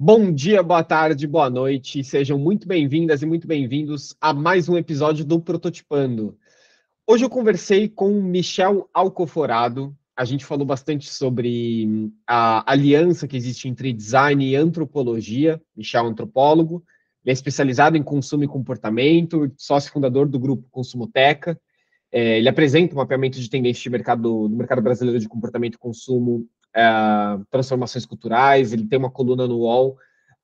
Bom dia, boa tarde, boa noite. Sejam muito bem-vindas e muito bem-vindos a mais um episódio do Prototipando. Hoje eu conversei com Michel Alcoforado. A gente falou bastante sobre a aliança que existe entre design e antropologia. Michel é antropólogo, ele é especializado em consumo e comportamento, sócio fundador do grupo Consumoteca. É, ele apresenta um mapeamento de tendências de mercado, do mercado brasileiro de comportamento e consumo transformações culturais, ele tem uma coluna no UOL,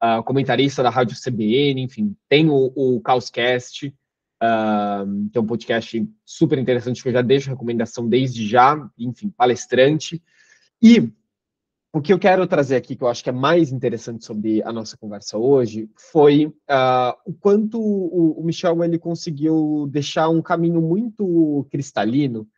uh, comentarista da Rádio CBN, enfim, tem o, o Caoscast, uh, que é um podcast super interessante que eu já deixo recomendação desde já, enfim, palestrante. E o que eu quero trazer aqui, que eu acho que é mais interessante sobre a nossa conversa hoje, foi uh, o quanto o, o, Michel ele conseguiu deixar um caminho muito cristalino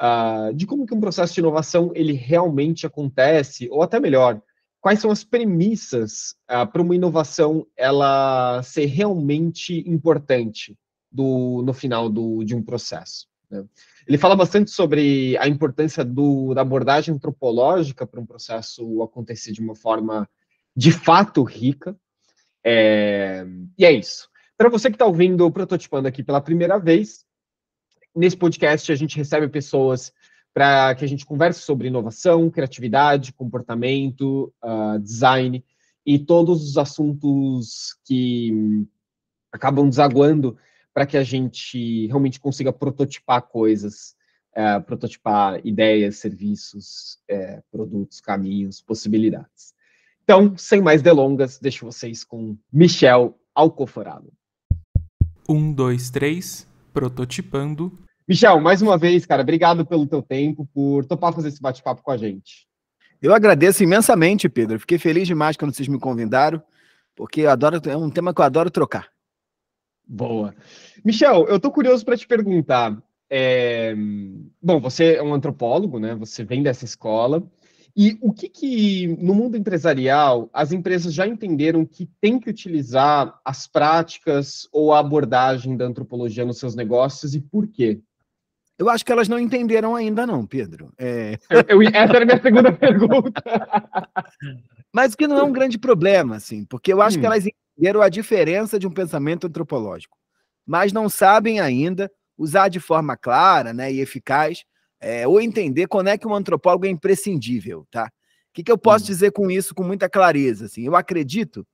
uh, de como que um processo de inovação ele realmente acontece, ou até melhor, quais são as premissas uh, para uma inovação ela ser realmente importante do, no final do, de um processo. Né? Ele fala bastante sobre a importância do, da abordagem antropológica para um processo acontecer de uma forma de fato rica. É, e é isso. Para você que está ouvindo o Prototipando aqui pela primeira vez, nesse podcast a gente recebe pessoas para que a gente converse sobre inovação, criatividade, comportamento, uh, design e todos os assuntos que acabam desaguando para que a gente realmente consiga prototipar coisas, uh, prototipar ideias, serviços, uh, produtos, caminhos, possibilidades. Então, sem mais delongas, deixo vocês com Michel Alcoforado. Um, dois, três, prototipando Michel, mais uma vez, cara, obrigado pelo teu tempo, por topar fazer esse bate-papo com a gente. Eu agradeço imensamente, Pedro. Fiquei feliz demais quando vocês me convidaram, porque eu adoro, é um tema que eu adoro trocar. Boa. Michel, eu tô curioso para te perguntar. É... Bom, você é um antropólogo, né? Você vem dessa escola. E o que, que, no mundo empresarial, as empresas já entenderam que tem que utilizar as práticas ou a abordagem da antropologia nos seus negócios e por quê? Eu acho que elas não entenderam ainda, não, Pedro. É... Eu, eu, essa era a minha segunda pergunta. Mas que não é um grande problema, assim, porque eu acho hum. que elas entenderam a diferença de um pensamento antropológico, mas não sabem ainda usar de forma clara né, e eficaz, é, ou entender quando é que um antropólogo é imprescindível, tá? O que, que eu posso hum. dizer com isso com muita clareza? Assim, eu acredito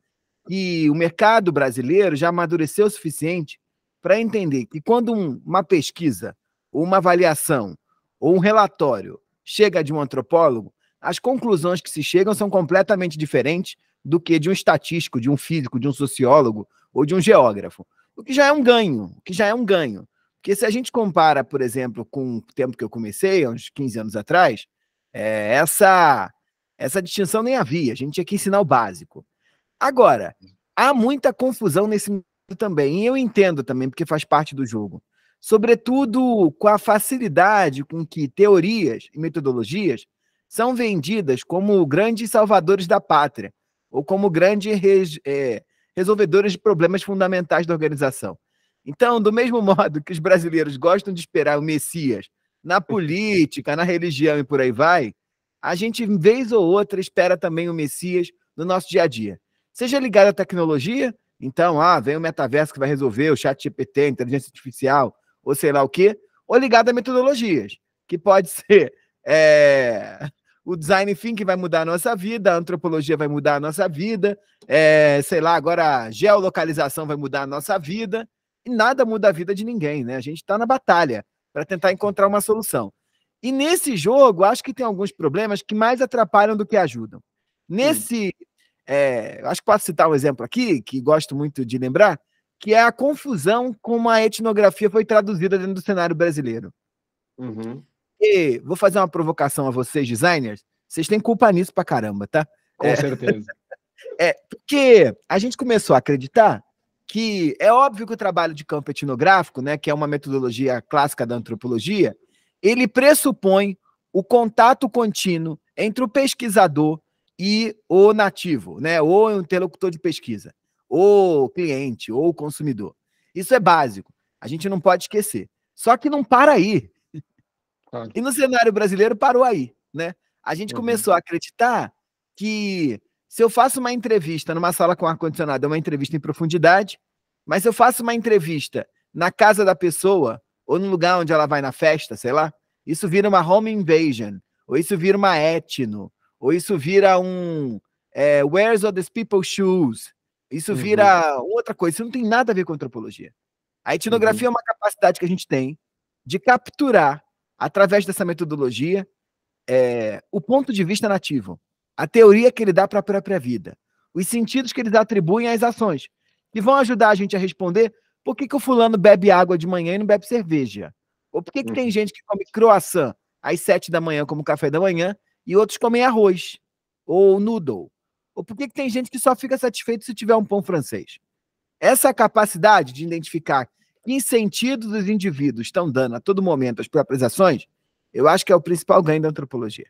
que o mercado brasileiro já amadureceu o suficiente para entender que quando um, uma pesquisa uma avaliação ou um relatório chega de um antropólogo, as conclusões que se chegam são completamente diferentes do que de um estatístico, de um físico, de um sociólogo ou de um geógrafo. O que já é um ganho, o que já é um ganho. Porque se a gente compara, por exemplo, com o tempo que eu comecei, uns 15 anos atrás, é, essa, essa distinção nem havia, a gente tinha que ensinar o básico. Agora, há muita confusão nesse também, e eu entendo também, porque faz parte do jogo sobretudo com a facilidade com que teorias e metodologias são vendidas como grandes salvadores da pátria ou como grandes res, é, resolvedores de problemas fundamentais da organização. Então, do mesmo modo que os brasileiros gostam de esperar o Messias na política, na religião e por aí vai, a gente, vez ou outra, espera também o Messias no nosso dia a dia. Seja ligado à tecnologia, então, ah, vem o metaverso que vai resolver, o chat GPT, inteligência artificial, ou sei lá o quê, ou ligado a metodologias, que pode ser é, o design thinking vai mudar a nossa vida, a antropologia vai mudar a nossa vida, é, sei lá, agora a geolocalização vai mudar a nossa vida, e nada muda a vida de ninguém, né? A gente está na batalha para tentar encontrar uma solução. E nesse jogo, acho que tem alguns problemas que mais atrapalham do que ajudam. Nesse, é, acho que posso citar um exemplo aqui, que gosto muito de lembrar, que é a confusão como a etnografia foi traduzida dentro do cenário brasileiro. Uhum. E vou fazer uma provocação a vocês, designers. Vocês têm culpa nisso pra caramba, tá? Com é, certeza. É, porque a gente começou a acreditar que é óbvio que o trabalho de campo etnográfico, né, que é uma metodologia clássica da antropologia, ele pressupõe o contato contínuo entre o pesquisador e o nativo, né, ou o interlocutor de pesquisa o cliente ou o consumidor. Isso é básico. A gente não pode esquecer. Só que não para aí. Claro. E no cenário brasileiro parou aí, né? A gente uhum. começou a acreditar que Se eu faço uma entrevista numa sala com ar-condicionado, é uma entrevista em profundidade, mas se eu faço uma entrevista na casa da pessoa, ou no lugar onde ela vai na festa, sei lá, isso vira uma home invasion, ou isso vira uma etno, ou isso vira um é, Where's all these people's shoes? Isso vira uhum. outra coisa, isso não tem nada a ver com antropologia. A etnografia uhum. é uma capacidade que a gente tem de capturar, através dessa metodologia, é, o ponto de vista nativo, a teoria que ele dá para a própria vida, os sentidos que eles atribuem às ações, que vão ajudar a gente a responder por que, que o fulano bebe água de manhã e não bebe cerveja? Ou por que, que uhum. tem gente que come croissant às sete da manhã como café da manhã e outros comem arroz ou noodle? Ou por que, que tem gente que só fica satisfeito se tiver um pão francês? Essa capacidade de identificar que sentido os indivíduos estão dando a todo momento as próprias ações, eu acho que é o principal ganho da antropologia.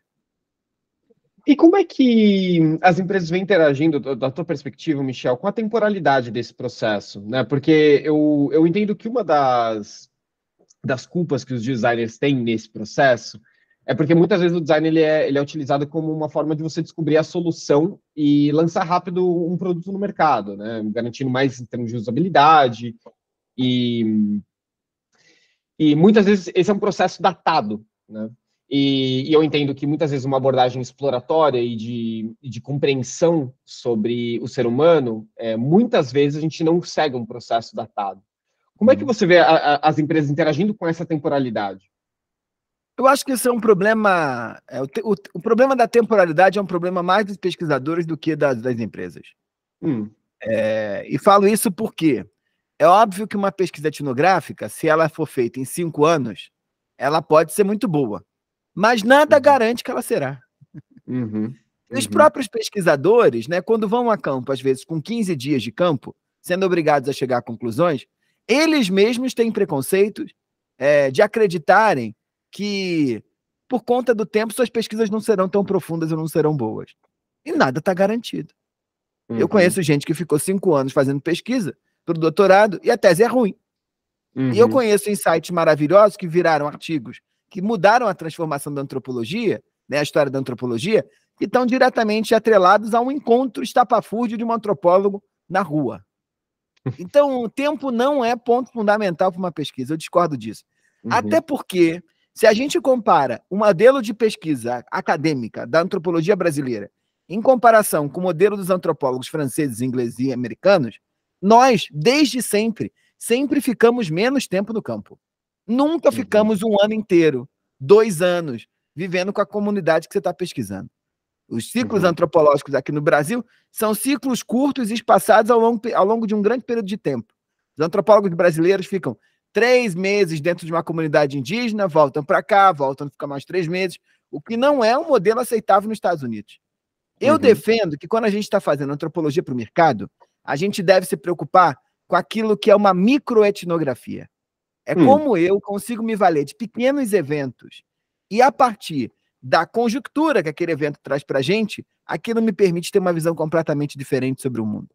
E como é que as empresas vêm interagindo, da tua perspectiva, Michel, com a temporalidade desse processo? Né? Porque eu, eu entendo que uma das, das culpas que os designers têm nesse processo é porque muitas vezes o design ele é, ele é utilizado como uma forma de você descobrir a solução e lançar rápido um produto no mercado, né? garantindo mais em termos de usabilidade. E, e muitas vezes esse é um processo datado. Né? E, e, eu entendo que muitas vezes uma abordagem exploratória e de, de compreensão sobre o ser humano, é, muitas vezes a gente não segue um processo datado. Como é que uhum. você vê a, a, as empresas interagindo com essa temporalidade? Eu acho que isso é um problema. É, o, o, o, problema da temporalidade é um problema mais dos pesquisadores do que das, das empresas. Hum. É, e falo isso porque é óbvio que uma pesquisa etnográfica, se ela for feita em cinco anos, ela pode ser muito boa mas nada uhum. garante que ela será. Uhum, uhum. Os próprios pesquisadores, né, quando vão a campo, às vezes com 15 dias de campo, sendo obrigados a chegar a conclusões, eles mesmos têm preconceitos é, de acreditarem que, por conta do tempo, suas pesquisas não serão tão profundas ou não serão boas. E nada está garantido. Uhum. Eu conheço gente que ficou cinco anos fazendo pesquisa para o doutorado e a tese é ruim. E eu uhum. conheço insights maravilhosos que viraram artigos que mudaram a transformação da antropologia, né, a história da antropologia, que estão diretamente atrelados a um encontro estapafúrdio de um antropólogo na rua. Então, o tempo não é ponto fundamental para uma pesquisa, eu discordo disso. Uhum. Até porque, se a gente compara o modelo de pesquisa acadêmica da antropologia brasileira em comparação com o modelo dos antropólogos franceses, ingleses e americanos, nós, desde sempre, sempre ficamos menos tempo no campo. Nunca uhum. ficamos um ano inteiro, dois anos, vivendo com a comunidade que você está pesquisando. Os ciclos uhum. antropológicos aqui no Brasil são ciclos curtos e espaçados ao longo, ao longo de um grande período de tempo. Os antropólogos brasileiros ficam três meses dentro de uma comunidade indígena, voltam para cá, voltam ficar mais três meses, o que não é um modelo aceitável nos Estados Unidos. Eu uhum. defendo que quando a gente está fazendo antropologia para o mercado, a gente deve se preocupar com aquilo que é uma microetnografia. É hum. como eu consigo me valer de pequenos eventos e a partir da conjuntura que aquele evento traz para a gente, aquilo me permite ter uma visão completamente diferente sobre o mundo.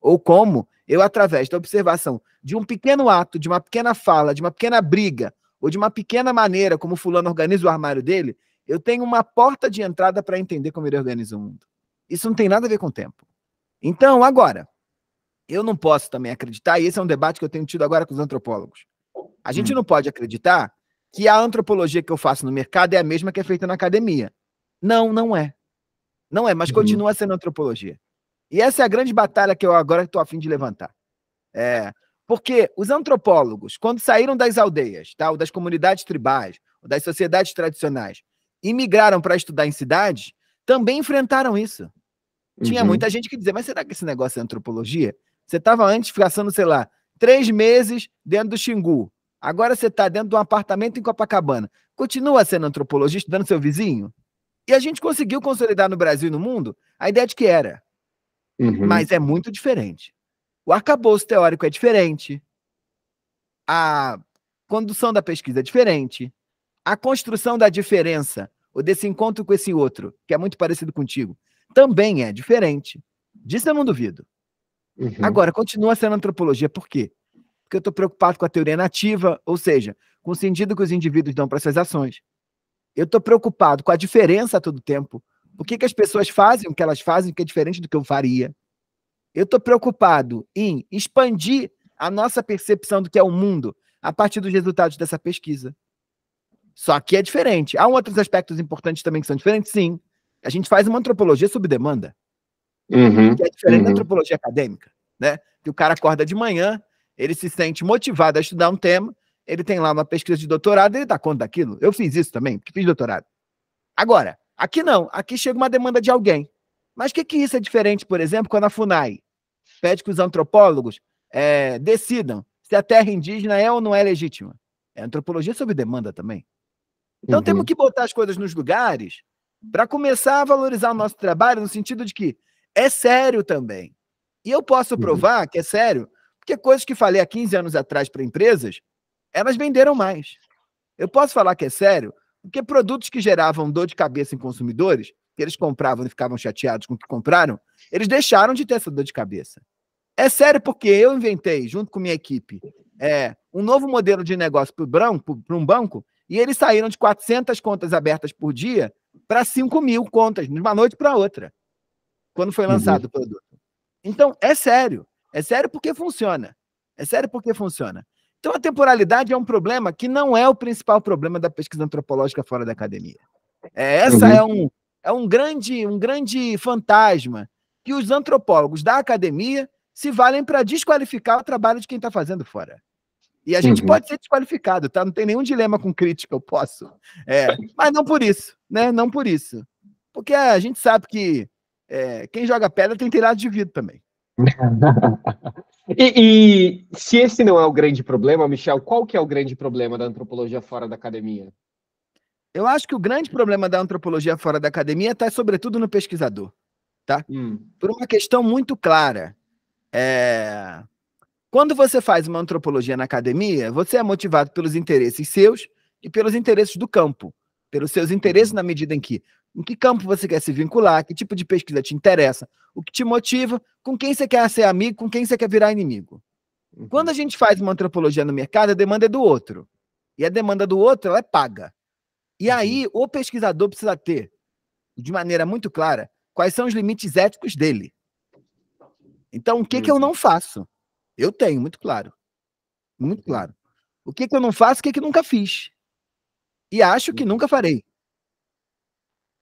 Ou como eu, através da observação de um pequeno ato, de uma pequena fala, de uma pequena briga, ou de uma pequena maneira como fulano organiza o armário dele, eu tenho uma porta de entrada para entender como ele organiza o mundo. Isso não tem nada a ver com o tempo. Então, agora, eu não posso também acreditar, e esse é um debate que eu tenho tido agora com os antropólogos. A gente hum. não pode acreditar que a antropologia que eu faço no mercado é a mesma que é feita na academia. Não, não é. Não é, mas uhum. continua sendo antropologia. E essa é a grande batalha que eu agora estou a fim de levantar. É, porque os antropólogos, quando saíram das aldeias, tá, ou das comunidades tribais, ou das sociedades tradicionais, e migraram para estudar em cidades, também enfrentaram isso. Tinha uhum. muita gente que dizia, mas será que esse negócio é antropologia? Você estava antes passando, sei lá, três meses dentro do Xingu. Agora você está dentro de um apartamento em Copacabana. Continua sendo antropologista, dando seu vizinho? E a gente conseguiu consolidar no Brasil e no mundo a ideia de que era. Uhum. Mas é muito diferente. O arcabouço teórico é diferente. A condução da pesquisa é diferente. A construção da diferença, ou desse encontro com esse outro, que é muito parecido contigo, também é diferente. Disso eu não duvido. Uhum. Agora, continua sendo antropologia. Por quê? porque eu estou preocupado com a teoria nativa, ou seja, com o sentido que os indivíduos dão para suas ações. Eu estou preocupado com a diferença a todo tempo, Por que, que as pessoas fazem o que elas fazem, que é diferente do que eu faria? Eu estou preocupado em expandir a nossa percepção do que é o mundo a partir dos resultados dessa pesquisa. Só que é diferente. Há outros aspectos importantes também que são diferentes, sim. A gente faz uma antropologia sob demanda, uhum, que é diferente uhum. da antropologia acadêmica, né? Que o cara acorda de manhã, ele se sente motivado a estudar um tema, ele tem lá uma pesquisa de doutorado, ele dá conta daquilo. Eu fiz isso também, porque fiz doutorado. Agora, aqui não, aqui chega uma demanda de alguém. Mas o que, que isso é diferente, por exemplo, quando a FUNAI pede que os antropólogos é, decidam se a terra indígena é ou não é legítima? É antropologia sob demanda também. Então uhum. temos que botar as coisas nos lugares para começar a valorizar o nosso trabalho no sentido de que é sério também. E eu posso uhum. provar uhum. que é sério, porque coisas que falei há 15 anos atrás para empresas, elas venderam mais. Eu posso falar que é sério, porque produtos que geravam dor de cabeça em consumidores, que eles compravam e ficavam chateados com o que compraram, eles deixaram de ter essa dor de cabeça. É sério porque eu inventei, junto com minha equipe, é, um novo modelo de negócio para um banco, e eles saíram de 400 contas abertas por dia para 5 mil contas, de uma noite para outra, quando foi lançado uhum. o produto. Então, é sério. É sério porque funciona. É sério porque funciona. Então, a temporalidade é um problema que não é o principal problema da pesquisa antropológica fora da academia. É, essa uhum. é, um, é um, grande, um grande fantasma que os antropólogos da academia se valem para desqualificar o trabalho de quem está fazendo fora. E a gente uhum. pode ser desqualificado, tá? Não tem nenhum dilema com crítica, eu posso. É, mas não por isso, né? Não por isso. Porque a gente sabe que é, quem joga pedra tem telhado de vidro também. E, e, se esse não é o grande problema, Michel, qual que é o grande problema da antropologia fora da academia? Eu acho que o grande problema da antropologia fora da academia está sobretudo no pesquisador, tá? Hum. Por uma questão muito clara. É... Quando você faz uma antropologia na academia, você é motivado pelos interesses seus e pelos interesses do campo, pelos seus interesses na medida em que em que campo você quer se vincular, que tipo de pesquisa te interessa, o que te motiva, com quem você quer ser amigo, com quem você quer virar inimigo. Uhum. Quando a gente faz uma antropologia no mercado, a demanda é do outro. E a demanda do outro é paga. E uhum. aí o pesquisador precisa ter, de maneira muito clara, quais são os limites éticos dele. Então, o que, que eu uhum. não faço? Eu tenho, muito claro. Muito claro. O que, que eu não faço, o que, que nunca fiz. E acho que nunca farei.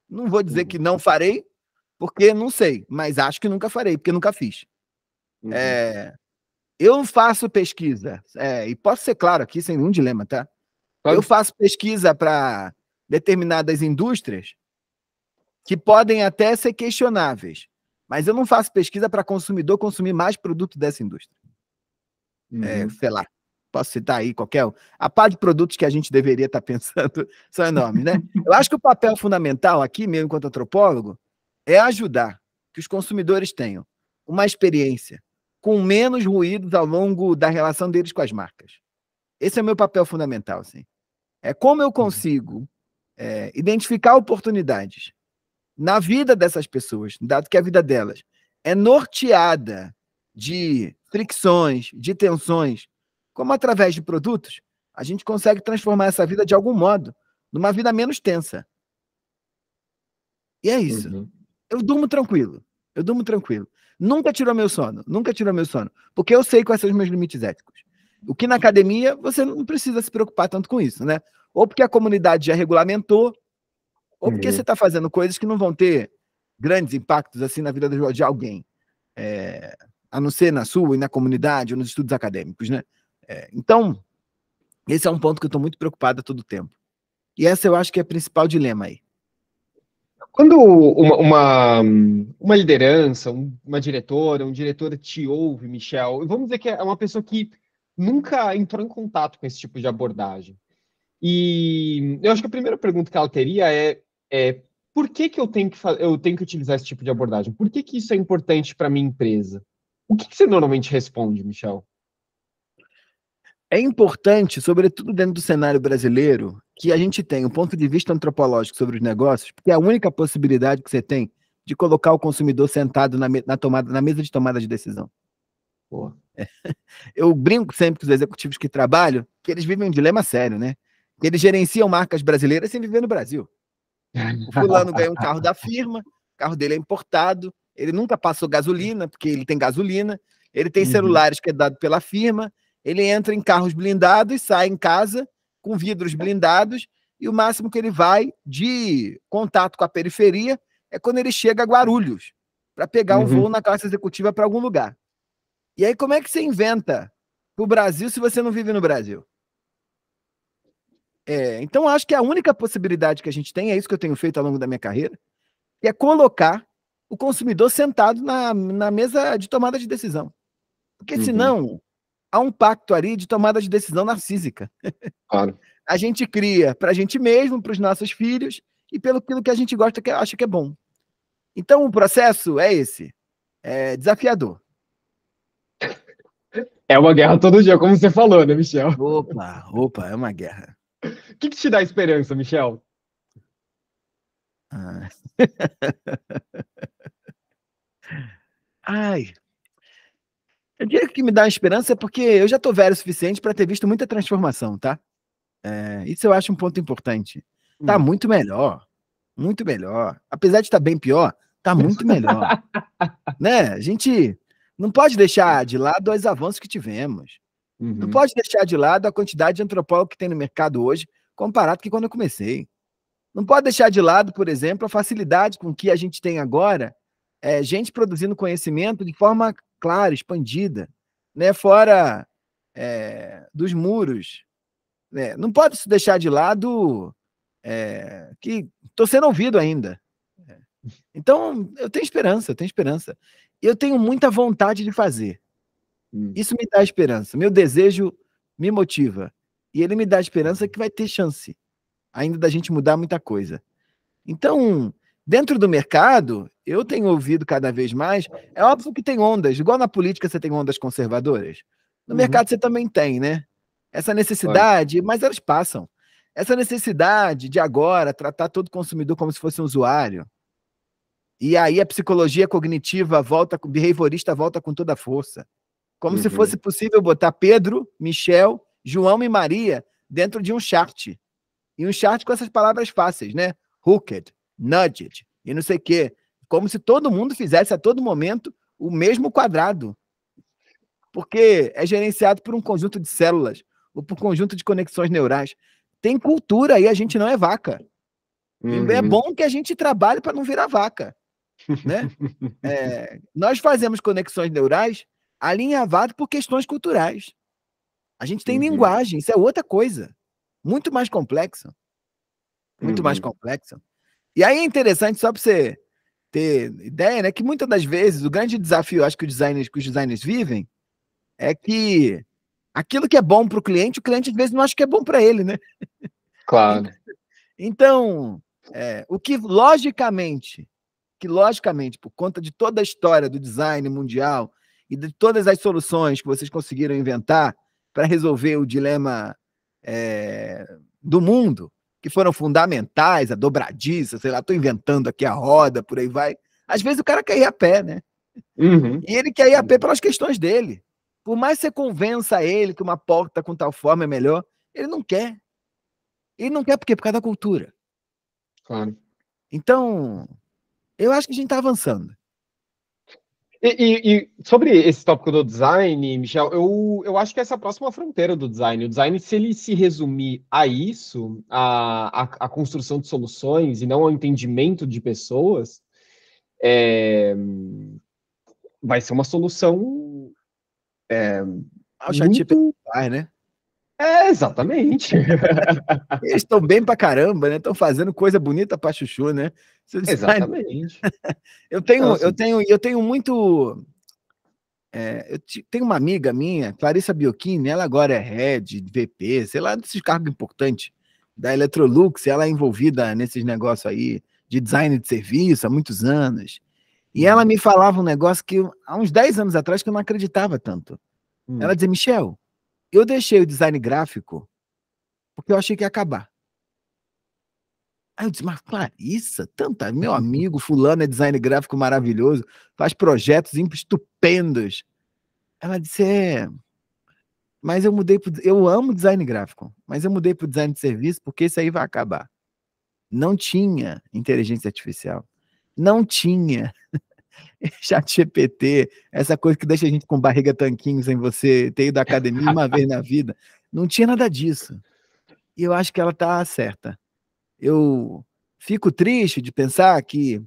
Não vou dizer que não farei, porque não sei, mas acho que nunca farei, porque nunca fiz. Uhum. É, eu faço pesquisa, é, e posso ser claro aqui, sem nenhum dilema, tá? Pode. Eu faço pesquisa para determinadas indústrias que podem até ser questionáveis, mas eu não faço pesquisa para consumidor consumir mais produto dessa indústria. É, uhum. É, sei lá, posso citar aí qualquer. A par de produtos que a gente deveria estar tá pensando são enormes, né? Eu acho que o papel fundamental aqui, mesmo enquanto antropólogo, é ajudar que os consumidores tenham uma experiência com menos ruídos ao longo da relação deles com as marcas. Esse é o meu papel fundamental, assim. É como eu uhum. consigo é, identificar oportunidades na vida dessas pessoas, dado que a vida delas é norteada de fricções, de tensões, como através de produtos, a gente consegue transformar essa vida de algum modo numa vida menos tensa. E é isso. Uhum. Eu durmo tranquilo. Eu durmo tranquilo. Nunca tirou meu sono. Nunca tirou meu sono. Porque eu sei quais são os meus limites éticos. O que na academia você não precisa se preocupar tanto com isso, né? Ou porque a comunidade já regulamentou, ou porque uhum. você está fazendo coisas que não vão ter grandes impactos assim na vida de alguém. É, a não ser na sua e na comunidade ou nos estudos acadêmicos, né? É, então, esse é um ponto que eu estou muito preocupado a todo tempo. E essa eu acho que é o principal dilema aí. Quando uma, uma, uma liderança, uma diretora, um diretor te ouve, Michel, vamos dizer que é uma pessoa que nunca entrou em contato com esse tipo de abordagem. E eu acho que a primeira pergunta que ela teria é, é por que, que eu, tenho que eu tenho que utilizar esse tipo de abordagem? Por que, que isso é importante para a minha empresa? O que, que você normalmente responde, Michel? É importante, sobretudo dentro do cenário brasileiro, que a gente tenha um ponto de vista antropológico sobre os negócios, porque é a única possibilidade que você tem de colocar o consumidor sentado na, na tomada, na mesa de tomada de decisão. É. Eu brinco sempre com os executivos que trabalham que eles vivem um dilema sério, né? Que eles gerenciam marcas brasileiras sem viver no Brasil. O fulano ganha um carro da firma, o carro dele é importado, ele nunca passou gasolina, porque ele tem gasolina, ele tem uhum. celulares que é dado pela firma, ele entra em carros blindados, sai em casa com vidros blindados, e o máximo que ele vai de contato com a periferia é quando ele chega a Guarulhos, para pegar um uhum. voo na classe executiva para algum lugar. E aí, como é que você inventa o Brasil se você não vive no Brasil? É, então, acho que a única possibilidade que a gente tem, é isso que eu tenho feito ao longo da minha carreira, que é colocar o consumidor sentado na, na mesa de tomada de decisão. Porque uhum. Há um pacto ali de tomada de decisão narcísica. Claro. a gente cria para a gente mesmo, para os nossos filhos e pelo que a gente gosta, que acha que é bom. Então o processo é esse, é desafiador. É uma guerra todo dia, como você falou, né, Michel? Opa, opa, é uma guerra. O que, que te dá esperança, Michel? Ah. Ai. Eu diria que o que me dá esperança é porque eu já estou velho o suficiente para ter visto muita transformação, tá? É, isso eu acho um ponto importante. Tá hum. muito melhor. Muito melhor. Apesar de estar tá bem pior, tá muito melhor. né? A gente não pode deixar de lado os avanços que tivemos. Uhum. Não pode deixar de lado a quantidade de antropólogos que tem no mercado hoje, comparado com quando eu comecei. Não pode deixar de lado, por exemplo, a facilidade com que a gente tem agora é, gente produzindo conhecimento de forma clara, expandida, né? fora é, dos muros. Né? Não pode se deixar de lado é, que estou sendo ouvido ainda. Então, eu tenho esperança, eu tenho esperança. Eu tenho muita vontade de fazer. Hum. Isso me dá esperança. Meu desejo me motiva. E ele me dá esperança que vai ter chance ainda da gente mudar muita coisa. Então, dentro do mercado, eu tenho ouvido cada vez mais. É óbvio que tem ondas, igual na política você tem ondas conservadoras. No uhum. mercado você também tem, né? Essa necessidade, mas elas passam. Essa necessidade de agora tratar todo consumidor como se fosse um usuário. E aí a psicologia cognitiva volta, o behaviorista volta com toda a força. Como uhum. se fosse possível botar Pedro, Michel, João e Maria dentro de um chart. E um chart com essas palavras fáceis, né? Hooked, nudged e não sei o quê. Como se todo mundo fizesse a todo momento o mesmo quadrado. Porque é gerenciado por um conjunto de células ou por um conjunto de conexões neurais. Tem cultura e a gente não é vaca. É uhum. É bom que a gente trabalhe para não virar vaca. Né? é, nós fazemos conexões neurais alinhavadas por questões culturais. A gente tem uhum. linguagem, isso é outra coisa. Muito mais complexo. Muito uhum. mais complexo. E aí é interessante, só para você ter ideia, né? Que muitas das vezes o grande desafio, acho que, o designers, que os designers vivem é que aquilo que é bom para o cliente, o cliente às vezes não acha que é bom para ele, né? Claro. Então, é, o que logicamente que, logicamente, por conta de toda a história do design mundial e de todas as soluções que vocês conseguiram inventar para resolver o dilema é, do mundo, que foram fundamentais, a dobradiça, sei lá, estou inventando aqui a roda, por aí vai. Às vezes o cara quer ir a pé, né? Uhum. E ele quer ir a pé pelas questões dele. Por mais que você convença ele que uma porta com tal forma é melhor, ele não quer. Ele não quer por quê? Por causa da cultura. Claro. Então, eu acho que a gente está avançando. E, e, e, sobre esse tópico do design, Michel, eu, eu acho que essa é a próxima fronteira do design. O design, se ele se resumir a isso, a, a, a construção de soluções e não ao entendimento de pessoas, é, vai ser uma solução. É, ah, muito... Vai, né? É, exatamente. Eles estão bem pra caramba, né? Estão fazendo coisa bonita pra chuchu, né? Exatamente. eu tenho, então, assim... eu tenho, eu tenho muito. É, eu tenho uma amiga minha, Clarissa Biocchini, ela agora é head, VP, sei lá, desses cargos importantes da Electrolux, ela é envolvida nesses negócios aí de design de serviço há muitos anos. E ela uhum. me falava um negócio que há uns 10 anos atrás que eu não acreditava tanto. Hum. Ela dizia, Michel, eu deixei o design gráfico porque eu achei que ia acabar. Aí eu disse, mas Clarissa, tanta, meu amigo fulano é design gráfico maravilhoso, faz projetos estupendos. Ela disse, é, mas eu mudei pro, eu amo design gráfico, mas eu mudei para o design de serviço porque isso aí vai acabar. não tinha inteligência artificial, não tinha chat GPT, essa coisa que deixa a gente com barriga tanquinho sem você ter ido à academia uma vez na vida. Não tinha nada disso. E eu acho que ela está certa. Eu fico triste de pensar que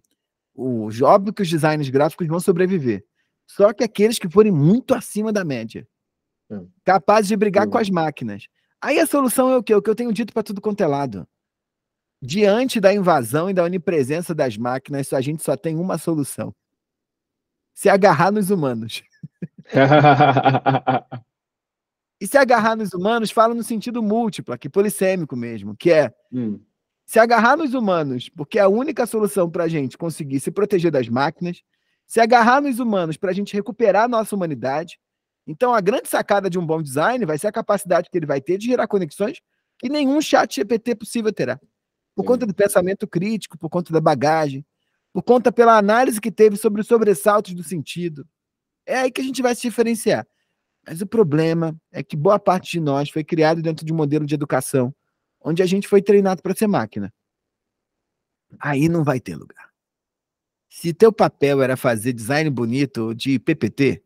o óbvio que os designers gráficos vão sobreviver. Só que aqueles que forem muito acima da média, hum. capazes de brigar hum. com as máquinas. Aí a solução é o quê? O que eu tenho dito para tudo quanto é lado. Diante da invasão e da onipresença das máquinas, a gente só tem uma solução: se agarrar nos humanos. e se agarrar nos humanos, fala no sentido múltiplo, aqui polissêmico mesmo, que é hum. se agarrar nos humanos, porque é a única solução para a gente conseguir se proteger das máquinas, se agarrar nos humanos para a gente recuperar a nossa humanidade. Então, a grande sacada de um bom design vai ser a capacidade que ele vai ter de gerar conexões que nenhum chat GPT possível terá. Por conta do pensamento crítico, por conta da bagagem, por conta pela análise que teve sobre os sobressaltos do sentido. É aí que a gente vai se diferenciar. Mas o problema é que boa parte de nós foi criado dentro de um modelo de educação onde a gente foi treinado para ser máquina. Aí não vai ter lugar. Se teu papel era fazer design bonito de PPT,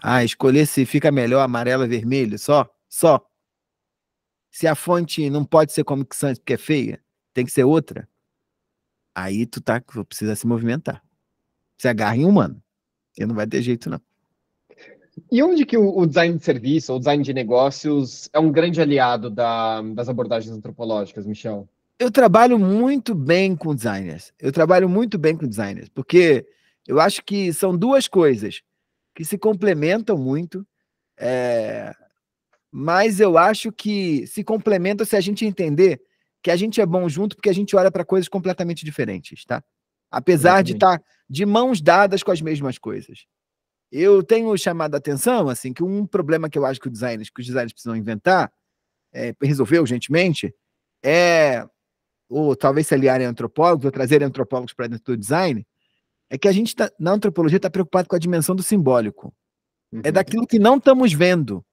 ah, escolher se fica melhor amarelo ou vermelho, só, só. Se a fonte não pode ser Comic Sans porque é feia, tem que ser outra. Aí tu tá, precisa se movimentar. Se agarra em humano. E não vai ter jeito, não. E onde que o, o design de serviço ou design de negócios é um grande aliado da, das abordagens antropológicas, Michel? Eu trabalho muito bem com designers. Eu trabalho muito bem com designers, porque eu acho que são duas coisas que se complementam muito, é... mas eu acho que se complementam se a gente entender que a gente é bom junto porque a gente olha para coisas completamente diferentes, tá? Apesar Exatamente. de estar tá de mãos dadas com as mesmas coisas. Eu tenho chamado a atenção, assim, que um problema que eu acho que, designers, que os designers precisam inventar, é, resolver urgentemente, é, ou talvez se aliarem a antropólogos, ou trazerem antropólogos para dentro do design, é que a gente, tá, na antropologia, está preocupado com a dimensão do simbólico. É uhum. É daquilo que não estamos vendo.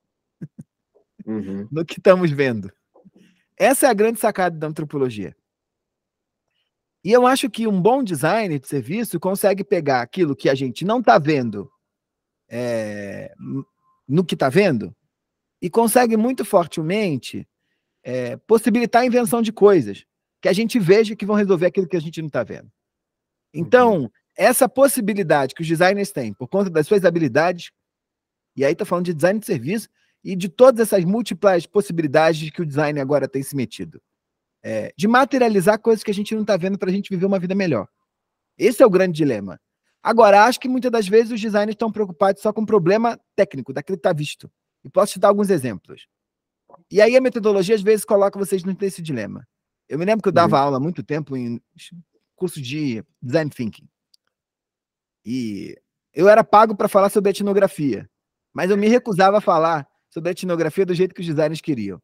Uhum. no que estamos vendo. Essa é a grande sacada da antropologia. E eu acho que um bom design de serviço consegue pegar aquilo que a gente não está vendo é, no que está vendo e consegue muito fortemente é, possibilitar a invenção de coisas que a gente veja que vão resolver aquilo que a gente não está vendo. Então, uhum. essa possibilidade que os designers têm por conta das suas habilidades, e aí está falando de design de serviço, e de todas essas múltiplas possibilidades que o design agora tem se metido. É, de materializar coisas que a gente não está vendo para a gente viver uma vida melhor. Esse é o grande dilema. Agora, acho que muitas das vezes os designers estão preocupados só com o problema técnico, daquilo que está visto. E posso te dar alguns exemplos. E aí a metodologia, às vezes, coloca vocês nesse dilema. Eu me lembro que eu dava uhum. aula há muito tempo em curso de design thinking. E eu era pago para falar sobre etnografia, mas eu me recusava a falar sobre a etnografia do jeito que os designers queriam.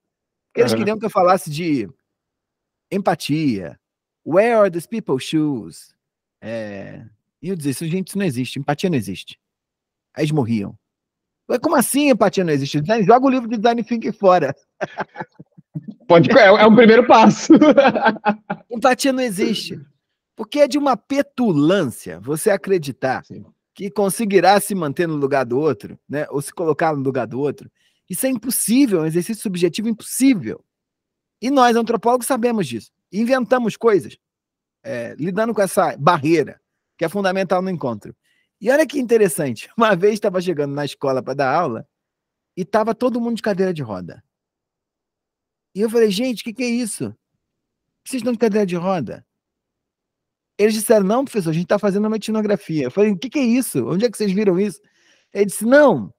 Eles uhum. queriam que eu falasse de empatia, where are these people's shoes? É... E eu dizia, isso, gente, isso não existe, empatia não existe. Aí eles morriam. Como assim empatia não existe? Joga o livro de design thinking fora. Pode, é, é um primeiro passo. empatia não existe. Porque é de uma petulância você acreditar Sim. que conseguirá se manter no lugar do outro, né? Ou se colocar no lugar do outro, isso é impossível, é um exercício subjetivo impossível. E nós, antropólogos, sabemos disso. Inventamos coisas, é, lidando com essa barreira, que é fundamental no encontro. E olha que interessante, uma vez estava chegando na escola para dar aula e estava todo mundo de cadeira de roda. E eu falei, gente, o que, que é isso? vocês estão de cadeira de roda? Eles disseram, não, professor, a gente está fazendo uma etnografia. Eu falei, o que, que é isso? Onde é que vocês viram isso? Ele disse, não,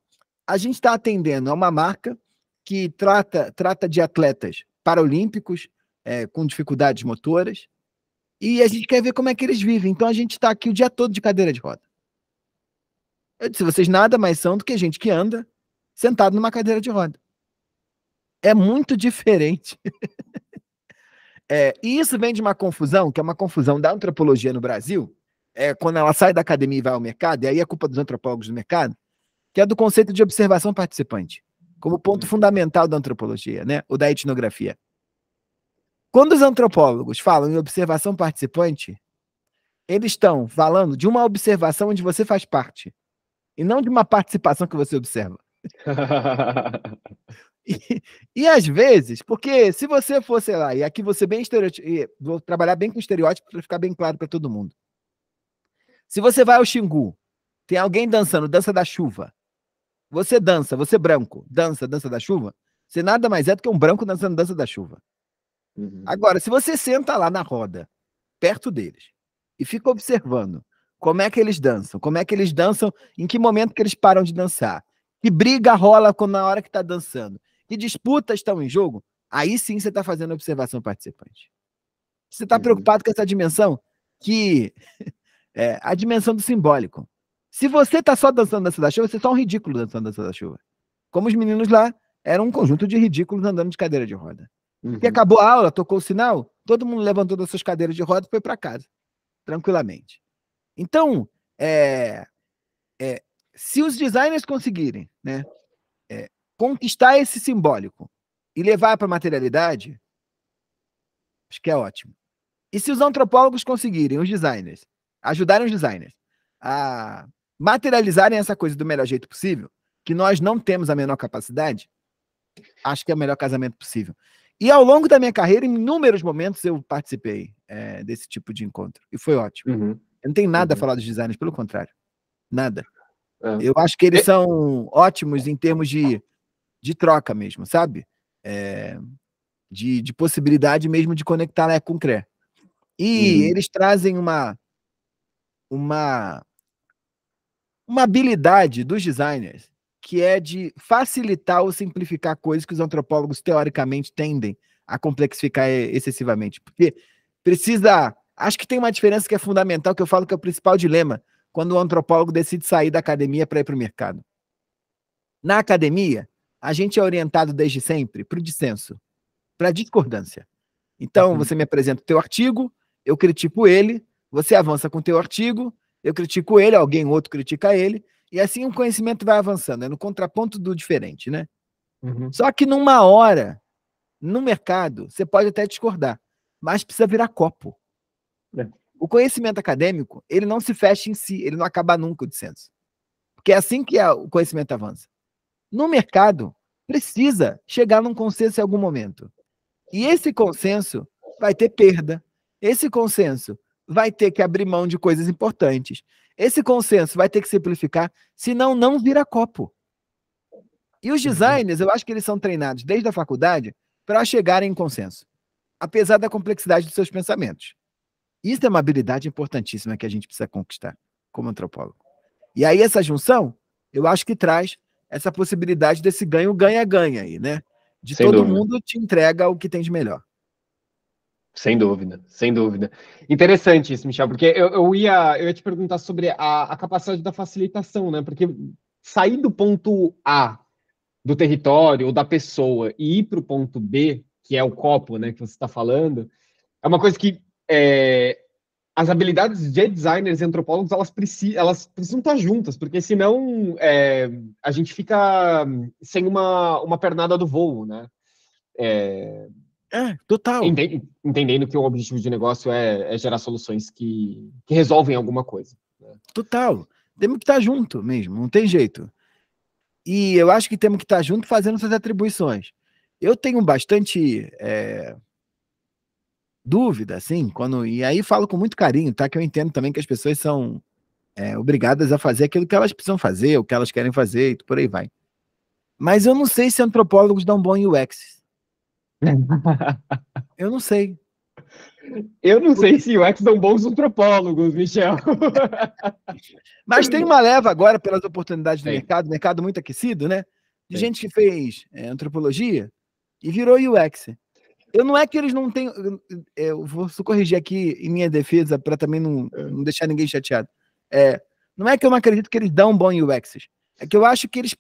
a gente está atendendo a uma marca que trata, trata de atletas paralímpicos é, com dificuldades motoras e a gente quer ver como é que eles vivem. Então a gente está aqui o dia todo de cadeira de roda. Eu disse: vocês nada mais são do que gente que anda sentado numa cadeira de roda. É muito diferente. é, e isso vem de uma confusão, que é uma confusão da antropologia no Brasil, é, quando ela sai da academia e vai ao mercado, e aí é culpa dos antropólogos do mercado, que é do conceito de observação participante, como ponto fundamental da antropologia, né? ou da etnografia. Quando os antropólogos falam em observação participante, eles estão falando de uma observação onde você faz parte, e não de uma participação que você observa. e, e, às vezes, porque se você for, sei lá, e aqui você bem estereótipo, vou trabalhar bem com estereótipo para ficar bem claro para todo mundo. Se você vai ao Xingu, tem alguém dançando dança da chuva. Você dança, você branco, dança dança da chuva. Você nada mais é do que um branco dançando dança da chuva. Uhum. Agora, se você senta lá na roda, perto deles, e fica observando como é que eles dançam, como é que eles dançam, em que momento que eles param de dançar, que briga rola na hora que está dançando, que disputas estão em jogo, aí sim você está fazendo observação participante. Você está uhum. preocupado com essa dimensão que é a dimensão do simbólico. Se você está só dançando dança da chuva, você é só um ridículo dançando dança da chuva. Como os meninos lá eram um conjunto de ridículos andando de cadeira de roda. Uhum. E acabou a aula, tocou o sinal, todo mundo levantou das suas cadeiras de roda e foi para casa, tranquilamente. Então, é, é, se os designers conseguirem né, é, conquistar esse simbólico e levar para a materialidade, acho que é ótimo. E se os antropólogos conseguirem, os designers, ajudarem os designers a materializarem essa coisa do melhor jeito possível, que nós não temos a menor capacidade, acho que é o melhor casamento possível. E ao longo da minha carreira, em inúmeros momentos, eu participei é, desse tipo de encontro. E foi ótimo. Uhum. Eu não tenho nada uhum. a falar dos designers, pelo contrário. Nada. É. Eu acho que eles são ótimos em termos de, de troca mesmo, sabe? É, de, de possibilidade mesmo de conectar né, com o CRE. E uhum. eles trazem uma, uma, uma habilidade dos designers que é de facilitar ou simplificar coisas que os antropólogos teoricamente tendem a complexificar excessivamente. Porque precisa. Acho que tem uma diferença que é fundamental, que eu falo que é o principal dilema quando o antropólogo decide sair da academia para ir para o mercado. Na academia, a gente é orientado desde sempre para o dissenso, para a discordância. Então, uhum. você me apresenta o teu artigo, eu critico ele, você avança com o teu artigo, eu critico ele, alguém outro critica ele, e assim o conhecimento vai avançando, é no contraponto do diferente, né? Uhum. Só que numa hora, no mercado, você pode até discordar, mas precisa virar copo. É. O conhecimento acadêmico, ele não se fecha em si, ele não acaba nunca o dissenso. Porque é assim que o conhecimento avança. No mercado, precisa chegar num consenso em algum momento. E esse consenso vai ter perda. Esse consenso vai ter que abrir mão de coisas importantes. Esse consenso vai ter que simplificar, senão não vira copo. E os uhum. designers, eu acho que eles são treinados desde a faculdade para chegarem em consenso, apesar da complexidade dos seus pensamentos. Isso é uma habilidade importantíssima que a gente precisa conquistar como antropólogo. E aí essa junção, eu acho que traz essa possibilidade desse ganho ganha-ganha aí, né? De Sem todo dúvida. mundo te entrega o que tem de melhor. Sem dúvida, sem dúvida. Interessante isso, Michel, porque eu, eu, ia, eu ia te perguntar sobre a, a capacidade da facilitação, né? Porque sair do ponto A do território ou da pessoa e ir para o ponto B, que é o copo, né, que você está falando, é uma coisa que é, as habilidades de designers e antropólogos elas, preci elas precisam estar juntas, porque senão é, a gente fica sem uma, uma pernada do voo, né? É, é total. Entendendo que o objetivo de negócio é, é gerar soluções que, que resolvem alguma coisa. Né? Total. Temos que estar junto mesmo, não tem jeito. E eu acho que temos que estar junto fazendo essas atribuições. Eu tenho bastante é, dúvida, assim, quando. E aí falo com muito carinho, tá? Que eu entendo também que as pessoas são é, obrigadas a fazer aquilo que elas precisam fazer, o que elas querem fazer, e por aí vai. Mas eu não sei se antropólogos dão bom UX. eu não sei. Eu não sei se UX dão bons antropólogos, Michel. Mas tem uma leva agora pelas oportunidades do mercado, mercado muito aquecido, né? De gente que fez é, antropologia e virou UX. Eu não é que eles não tenham. Eu vou corrigir aqui em minha defesa para também não, é. não deixar ninguém chateado. É, não é que eu não acredito que eles dão bom UX. É que eu acho que eles.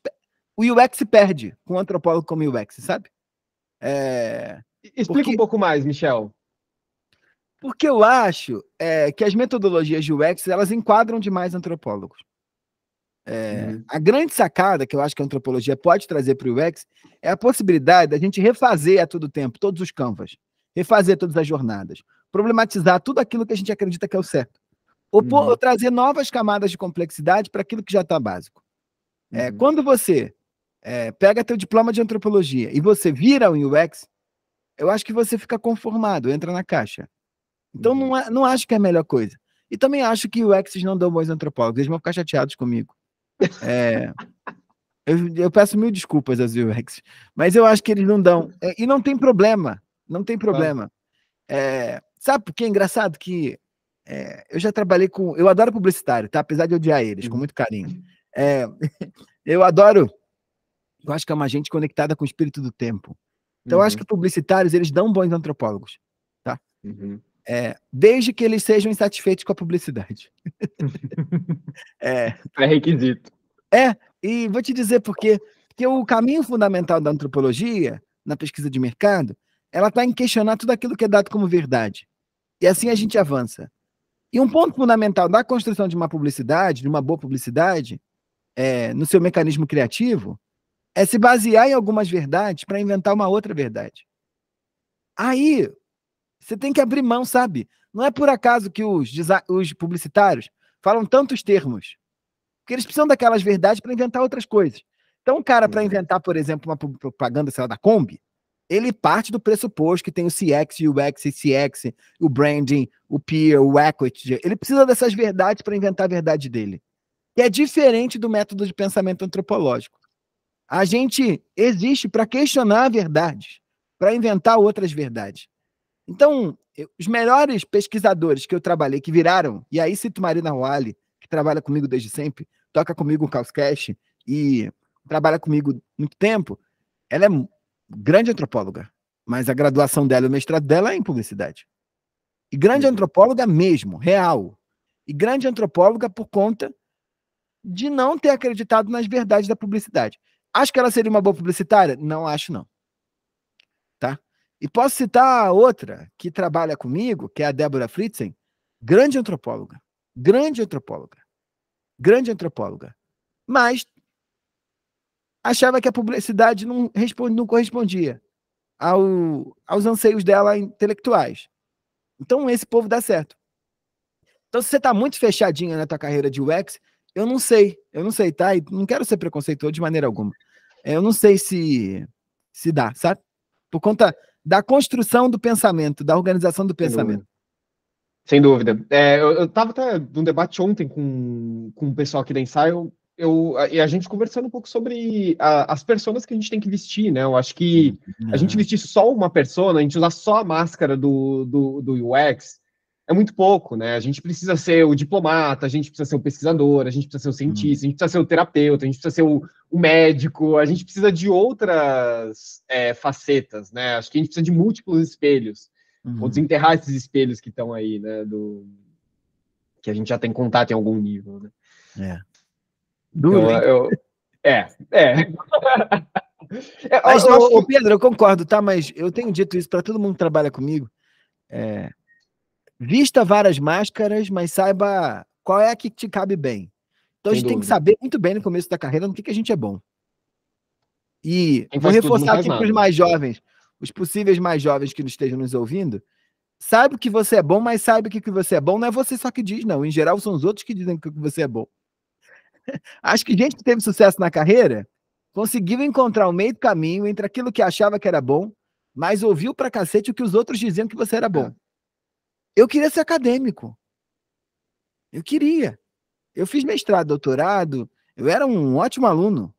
O UX perde com um antropólogo como UX, sabe? É, Explica porque, um pouco mais, Michel. Porque eu acho é, que as metodologias de UX elas enquadram demais antropólogos. É, uhum. A grande sacada que eu acho que a antropologia pode trazer para o UX é a possibilidade da gente refazer a todo tempo todos os canvas, refazer todas as jornadas, problematizar tudo aquilo que a gente acredita que é o certo, ou, uhum. ou trazer novas camadas de complexidade para aquilo que já está básico. É, uhum. Quando você é, pega teu diploma de antropologia e você vira um UX, eu acho que você fica conformado, entra na caixa. Então uhum. não, é, não acho que é a melhor coisa. E também acho que UX não dão bons antropólogos, eles vão ficar chateados comigo. É, eu, eu, peço mil desculpas às UX, mas eu acho que eles não dão. É, e não tem problema, não tem problema. É, sabe por que é engraçado que é, eu já trabalhei com. Eu adoro publicitário, tá? Apesar de odiar eles, com uhum. muito carinho. É, eu adoro eu acho que é uma gente conectada com o espírito do tempo. Então, uhum. eu acho uhum. que publicitários, eles dão bons antropólogos, tá? Uhum. É, desde que eles sejam insatisfeitos com a publicidade. é, é requisito. É, e vou te dizer por quê. Porque o caminho fundamental da antropologia, na pesquisa de mercado, ela está em questionar tudo aquilo que é dado como verdade. E assim a gente avança. E um ponto fundamental da construção de uma publicidade, de uma boa publicidade, é, no seu mecanismo criativo, é se basear em algumas verdades para inventar uma outra verdade. Aí, você tem que abrir mão, sabe? Não é por acaso que os, os publicitários falam tantos termos. Porque eles precisam daquelas verdades para inventar outras coisas. Então, o cara, para uhum. inventar, por exemplo, uma propaganda, sei lá, da Kombi, ele parte do pressuposto que tem o CX, o UX, o CX, o branding, o peer, o equity. Ele precisa dessas verdades para inventar a verdade dele. E é diferente do método de pensamento antropológico. A gente existe para questionar a verdade, para inventar outras verdades. Então, eu, os melhores pesquisadores que eu trabalhei, que viraram, e aí cito Marina Wally, que trabalha comigo desde sempre, toca comigo o Causcast e trabalha comigo muito tempo, ela é grande antropóloga, mas a graduação dela, o mestrado dela é em publicidade. E grande uhum. antropóloga mesmo, real. E grande antropóloga por conta de não ter acreditado nas verdades da publicidade. Acho que ela seria uma boa publicitária? Não acho, não. Tá? E posso citar outra que trabalha comigo, que é a Débora Fritzen, grande antropóloga. Grande antropóloga. Grande antropóloga. Mas achava que a publicidade não, responde, não correspondia ao, aos anseios dela intelectuais. Então, esse povo dá certo. Então, se você está muito fechadinha na tua carreira de UX, eu não sei, eu não sei, tá? E não quero ser preconceituoso de maneira alguma. Eu não sei se se dá, sabe? Por conta da construção do pensamento, da organização do pensamento. Sem dúvida. É, eu estava até num debate ontem com, com o pessoal aqui da ensaio, eu, e a gente conversando um pouco sobre a, as pessoas que a gente tem que vestir, né? Eu acho que a gente vestir só uma persona, a gente usar só a máscara do, do, do UX, é muito pouco, né? A gente precisa ser o diplomata, a gente precisa ser o pesquisador, a gente precisa ser o cientista, a gente precisa ser o terapeuta, a gente precisa ser o, o médico, a gente precisa de outras é, facetas, né? Acho que a gente precisa de múltiplos espelhos, uhum. ou desenterrar esses espelhos que estão aí, né? Do, que a gente já tem contato em algum nível, né? É. Duro, então, eu, é, é. é mas, ô, que... Pedro, eu concordo, tá? Mas eu tenho dito isso para todo mundo que trabalha comigo. É, Vista várias máscaras, mas saiba qual é a que te cabe bem. Então Sem a gente dúvida. tem que saber muito bem no começo da carreira no que, que a gente é bom. E vou reforçar aqui para os mais jovens, os possíveis mais jovens que estejam nos ouvindo. Saiba que você é bom, mas saiba que o que você é bom não é você só que diz, não. Em geral, são os outros que dizem que você é bom. Acho que gente que teve sucesso na carreira conseguiu encontrar o meio do caminho entre aquilo que achava que era bom, mas ouviu pra cacete o que os outros diziam que você era bom. É. Eu queria ser acadêmico. Eu queria. Eu fiz mestrado, doutorado, eu era um ótimo aluno.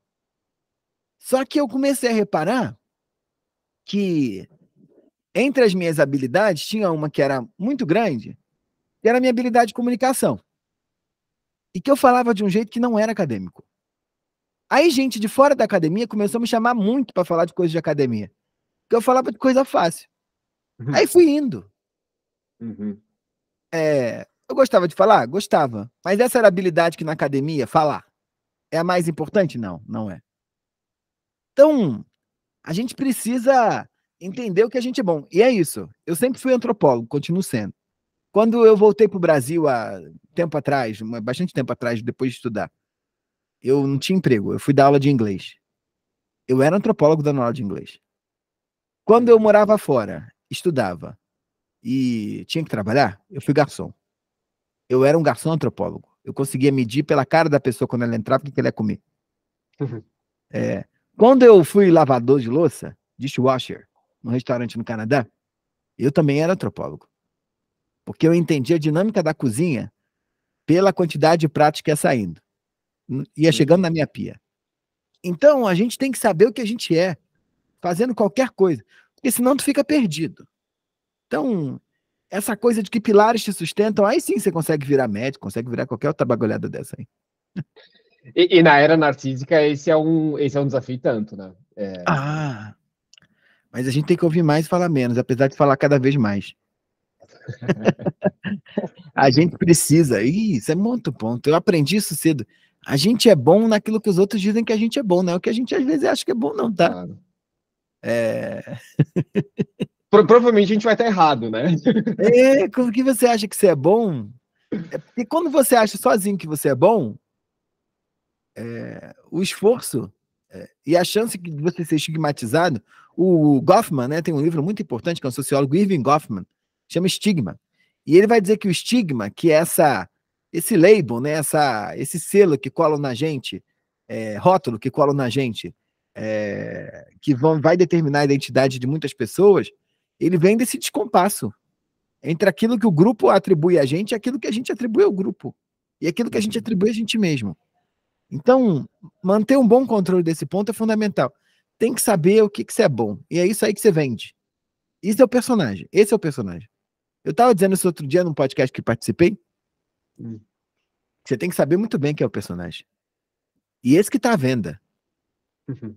Só que eu comecei a reparar que entre as minhas habilidades tinha uma que era muito grande, que era a minha habilidade de comunicação. E que eu falava de um jeito que não era acadêmico. Aí gente de fora da academia começou a me chamar muito para falar de coisas de academia. Porque eu falava de coisa fácil. Aí fui indo. Uhum. É, eu gostava de falar? Gostava. Mas essa era a habilidade que na academia, falar, é a mais importante? Não, não é. Então, a gente precisa entender o que a gente é bom. E é isso. Eu sempre fui antropólogo, continuo sendo. Quando eu voltei para o Brasil há tempo atrás, bastante tempo atrás, depois de estudar, eu não tinha emprego, eu fui dar aula de inglês. Eu era antropólogo dando aula de inglês. Quando eu morava fora, estudava e tinha que trabalhar, eu fui garçom. Eu era um garçom antropólogo. Eu conseguia medir pela cara da pessoa quando ela entrava o que ela ia comer. Uhum. É, quando eu fui lavador de louça, dishwasher, num restaurante no Canadá, eu também era antropólogo. Porque eu entendi a dinâmica da cozinha pela quantidade de pratos que ia saindo. Ia chegando na minha pia. Então, a gente tem que saber o que a gente é, fazendo qualquer coisa. Porque senão tu fica perdido. Então, essa coisa de que pilares te sustentam, aí sim você consegue virar médico, consegue virar qualquer outra bagulhada dessa aí. E, e, na era narcísica, esse é um, esse é um desafio tanto, né? É... Ah, mas a gente tem que ouvir mais e falar menos, apesar de falar cada vez mais. a gente precisa. Ih, isso é muito ponto. Eu aprendi isso cedo. A gente é bom naquilo que os outros dizem que a gente é bom, não é o que a gente às vezes acha que é bom, não, tá? Claro. É... Pro, provavelmente a gente vai estar errado, né? É, o que você acha que você é bom? É porque quando você acha sozinho que você é bom, é, o esforço é, e a chance de você ser estigmatizado. O Goffman, né, tem um livro muito importante que é um sociólogo Irving Goffman, chama Estigma. E ele vai dizer que o estigma, que é essa esse label, né, essa, esse selo que colam na gente, é, rótulo que colam na gente, é, que vão, vai determinar a identidade de muitas pessoas, ele vem desse descompasso entre aquilo que o grupo atribui a gente e aquilo que a gente atribui ao grupo. E aquilo que a gente atribui a gente mesmo. Então, manter um bom controle desse ponto é fundamental. Tem que saber o que, que você é bom. E é isso aí que você vende. Isso é o personagem. Esse é o personagem. Eu estava dizendo isso outro dia num podcast que participei. Hum. Você tem que saber muito bem quem é o personagem. E esse que está à venda. Uhum.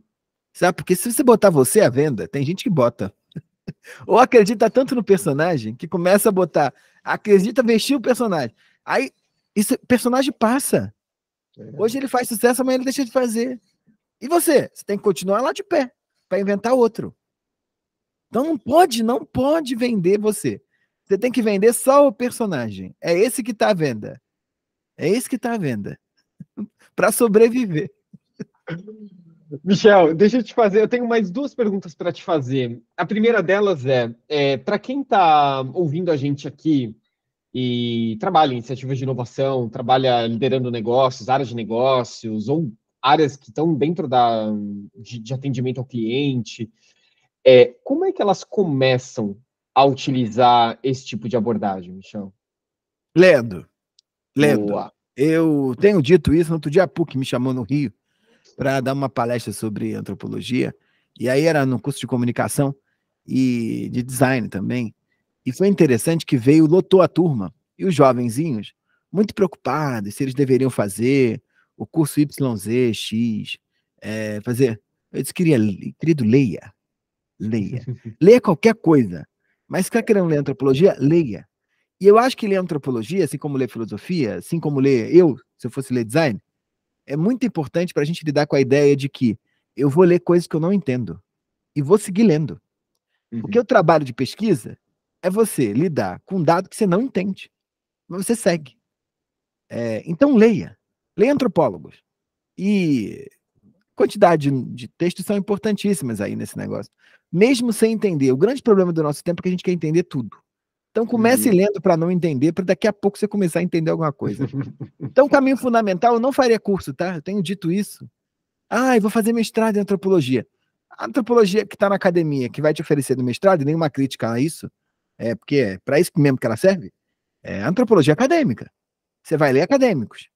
Sabe? Porque se você botar você à venda, tem gente que bota. Ou acredita tanto no personagem que começa a botar, acredita vestir o personagem. Aí, esse personagem passa. É. Hoje ele faz sucesso, amanhã ele deixa de fazer. E você? Você tem que continuar lá de pé para inventar outro. Então não pode, não pode vender você. Você tem que vender só o personagem. É esse que está à venda. É esse que está à venda. para sobreviver. Michel, deixa eu te fazer. Eu tenho mais duas perguntas para te fazer. A primeira delas é, é para quem está ouvindo a gente aqui e trabalha em iniciativas de inovação, trabalha liderando negócios, áreas de negócios, ou áreas que estão dentro da, de, de atendimento ao cliente, é, como é que elas começam a utilizar esse tipo de abordagem, Michel? Lendo. Lendo. Boa. Eu tenho dito isso, no outro dia a PUC me chamou no Rio para dar uma palestra sobre antropologia, e aí era no curso de comunicação e de design também. E foi interessante que veio, lotou a turma, e os jovenzinhos, muito preocupados se eles deveriam fazer o curso YZ, X, é, fazer. Eu disse, queria, querido, leia. Leia. leia qualquer coisa. Mas se quer querendo ler antropologia, leia. E eu acho que ler antropologia, assim como ler filosofia, assim como ler eu, se eu fosse ler design, é muito importante para a gente lidar com a ideia de que eu vou ler coisas que eu não entendo e vou seguir lendo. Uhum. Porque o trabalho de pesquisa é você lidar com um dado que você não entende, mas você segue. É, então leia, leia antropólogos. E quantidade de, de textos são importantíssimas aí nesse negócio. Mesmo sem entender. O grande problema do nosso tempo é que a gente quer entender tudo. Então comece uhum. lendo para não entender, para daqui a pouco você começar a entender alguma coisa. então, o caminho fundamental, eu não faria curso, tá? Eu tenho dito isso. Ah, eu vou fazer mestrado em antropologia. A antropologia que está na academia, que vai te oferecer no mestrado, nenhuma crítica a isso, é porque é para isso mesmo que ela serve, é antropologia acadêmica. Você vai ler acadêmicos.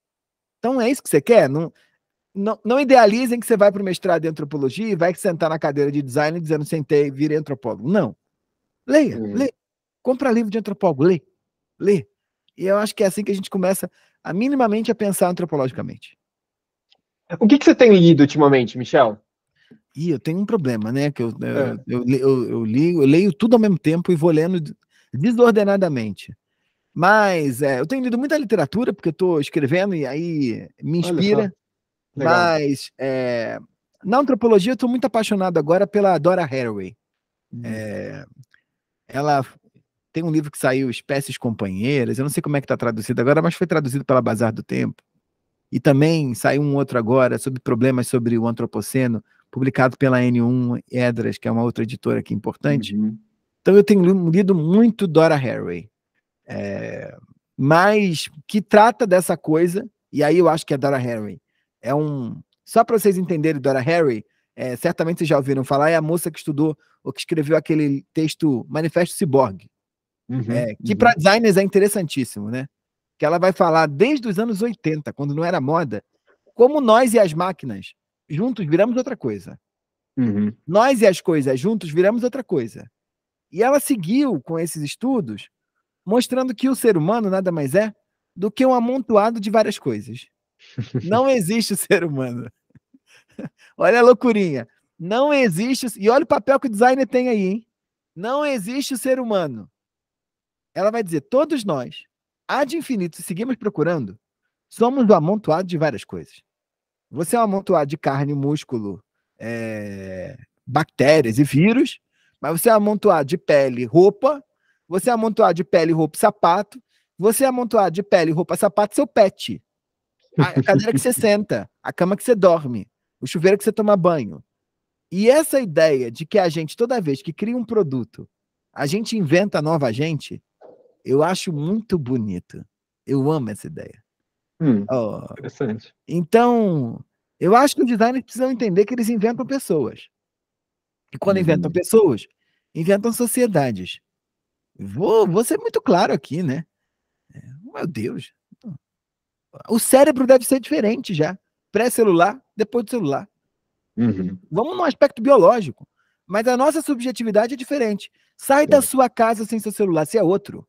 Então é isso que você quer? Não, não, não idealizem que você vai para o mestrado em antropologia e vai sentar na cadeira de design dizendo sentei, virei antropólogo. Não. Leia, uhum. leia. Compra livro de antropólogo, lê. Lê. E eu acho que é assim que a gente começa a minimamente a pensar antropologicamente. O que, que você tem lido ultimamente, Michel? E eu tenho um problema, né? Que eu, é. eu, eu, eu, eu, li, eu leio tudo ao mesmo tempo e vou lendo desordenadamente. Mas é, eu tenho lido muita literatura, porque eu estou escrevendo e aí me inspira. Mas é, na antropologia eu estou muito apaixonado agora pela Dora Haraway. Hum. É, ela tem um livro que saiu, Espécies Companheiras, eu não sei como é que está traduzido agora, mas foi traduzido pela Bazar do Tempo. E também saiu um outro agora sobre problemas sobre o antropoceno, publicado pela N1 Edras, que é uma outra editora aqui importante. Uhum. Então eu tenho lido muito Dora Haraway, é, mas que trata dessa coisa, e aí eu acho que a Dora Haraway é um... Só para vocês entenderem, Dora Haraway, é, certamente vocês já ouviram falar, é a moça que estudou, ou que escreveu aquele texto Manifesto Cyborg, uhum, é, que uhum. para designers é interessantíssimo, né? Que ela vai falar desde os anos 80, quando não era moda, como nós e as máquinas juntos viramos outra coisa. Uhum. Nós e as coisas juntos viramos outra coisa. E ela seguiu com esses estudos, mostrando que o ser humano nada mais é do que um amontoado de várias coisas. Não existe o ser humano. olha a loucurinha. Não existe. E olha o papel que o designer tem aí, hein? Não existe o ser humano. Ela vai dizer: todos nós, há de infinito, se seguimos procurando, somos o amontoado de várias coisas. Você é um amontoado de carne, músculo, é, bactérias e vírus, mas você é amontoado de pele, roupa, você é amontoado de pele, roupa, sapato, você é amontoado de pele, roupa, sapato, seu pet. A cadeira que você senta, a cama que você dorme, o chuveiro que você toma banho. E essa ideia de que a gente, toda vez que cria um produto, a gente inventa nova gente, eu acho muito bonito. Eu amo essa ideia. Hum, oh, interessante. Então, eu acho que os designers precisam entender que eles inventam pessoas. E quando hum. inventam pessoas, inventam sociedades. Vou, vou ser muito claro aqui, né? É, meu Deus. O cérebro deve ser diferente já. Pré-celular, depois do celular. Uhum. Vamos no aspecto biológico. Mas a nossa subjetividade é diferente. Sai é. da sua casa sem seu celular, você é outro.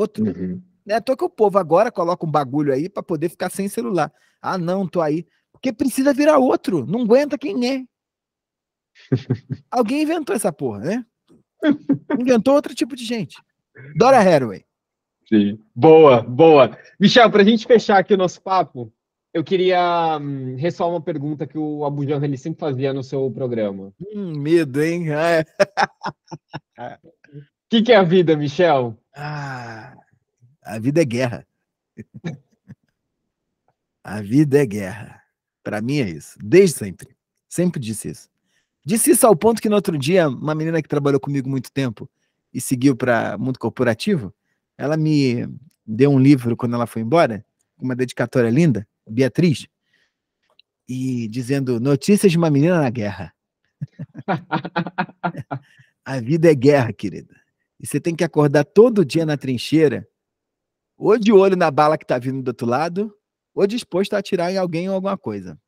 Outro. Uhum. Não é à toa que o povo agora coloca um bagulho aí para poder ficar sem celular. Ah, não, tô aí. Porque precisa virar outro. Não aguenta quem é. Alguém inventou essa porra, né? Inventou outro tipo de gente. Dora Haraway. Sim. Boa, boa. Michel, para a gente fechar aqui o nosso papo, eu queria hum, ressoar uma pergunta que o Abu Janra ele sempre fazia no seu programa. Hum, medo, hein? O que, que é a vida, Michel? Ah, a vida é guerra. a vida é guerra. Para mim é isso. Desde sempre. Sempre disse isso. Disse isso ao ponto que no outro dia, uma menina que trabalhou comigo muito tempo e seguiu para mundo corporativo, ela me deu um livro quando ela foi embora, uma dedicatória linda, Beatriz, e dizendo notícias de uma menina na guerra. a vida é guerra, querida. E você tem que acordar todo dia na trincheira ou de olho na bala que está vindo do outro lado, ou disposto a atirar em alguém ou alguma coisa.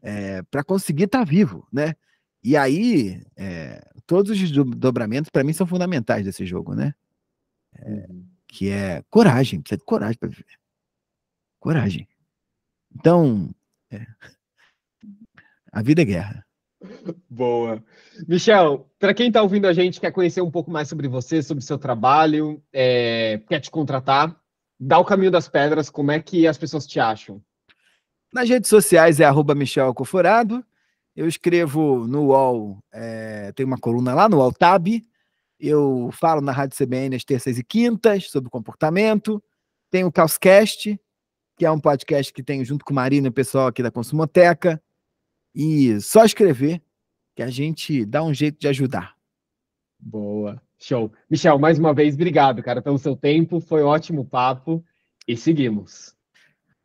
É, para conseguir estar tá vivo, né? E aí, é, todos os dobramentos, para mim, são fundamentais desse jogo, né? É, que é coragem, precisa de coragem para viver. Coragem. Então, é, a vida é guerra. Boa. Michel, para quem está ouvindo a gente, quer conhecer um pouco mais sobre você, sobre seu trabalho, é, quer te contratar, dá o caminho das pedras, como é que as pessoas te acham? Nas redes sociais é arroba Michel Alcoforado. Eu escrevo no UOL, é, tem uma coluna lá no UOL Tab. Eu falo na Rádio CBN às terças e quintas sobre comportamento. Tem o Caoscast, que é um podcast que tenho junto com Marina e o pessoal aqui da Consumoteca. E só escrever que a gente dá um jeito de ajudar. Boa, show. Michel, mais uma vez, obrigado, cara, pelo seu tempo. Foi um ótimo papo e seguimos.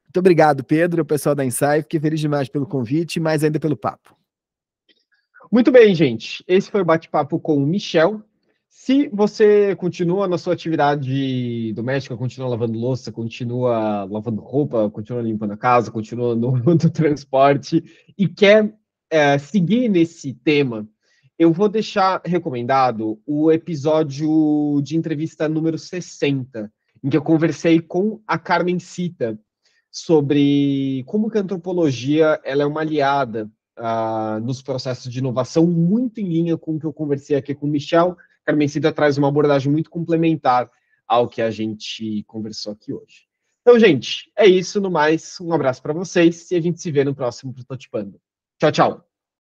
Muito obrigado, Pedro, o pessoal da Insight. Fiquei feliz demais pelo convite, mais ainda pelo papo. Muito bem, gente. Esse foi o bate-papo com o Michel. Se você continua na sua atividade doméstica, continua lavando louça, continua lavando roupa, continua limpando a casa, continua no, no transporte e quer é, seguir nesse tema, eu vou deixar recomendado o episódio de entrevista número 60, em que eu conversei com a Carmen Cita sobre como que a antropologia ela é uma aliada uh, nos processos de inovação, muito em linha com o que eu conversei aqui com o Michel, Carmencida traz uma abordagem muito complementar ao que a gente conversou aqui hoje. Então, gente, é isso. No mais, um abraço para vocês e a gente se vê no próximo Prototipando. Tchau, tchau.